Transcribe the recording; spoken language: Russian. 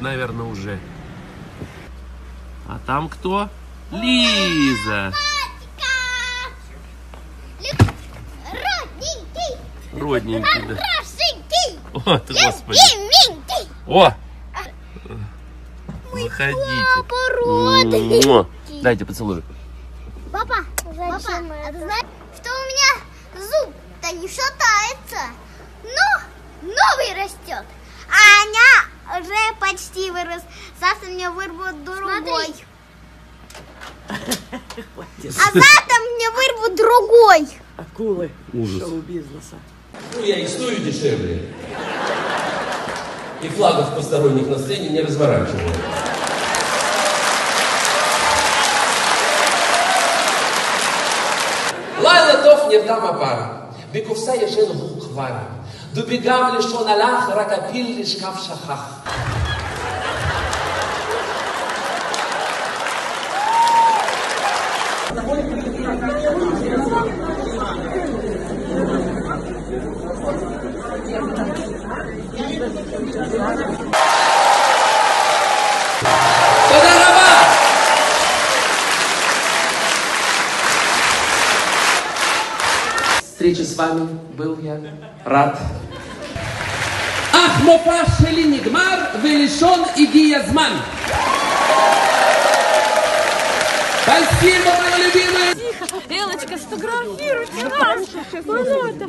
наверное, уже. А там кто? Лиза. Родненький, Родненький, да. хорошенький, О, ты, господи. О! Заходите. Дайте поцелую. Папа, папа, а ты знаешь, что у меня зуб-то не шатается? Ну, новый растет уже почти вырос. Завтра мне вырвут другой. А завтра мне вырвут другой. Акулы Ужас. шоу-бизнеса. Ну, я и стою дешевле. И флагов посторонних на сцене не разворачиваю. Лайла Тоф не дама пара. Бекувса ешен гуквара. Добегав лишь он Аллах, ракопил лишь в шахах. Thank you. встрече с вами был я рад. Ах, мопа велишон и гиязман. Спасибо, моя любимая. Тихо, Элочка, сфотографируйте нас. Болото.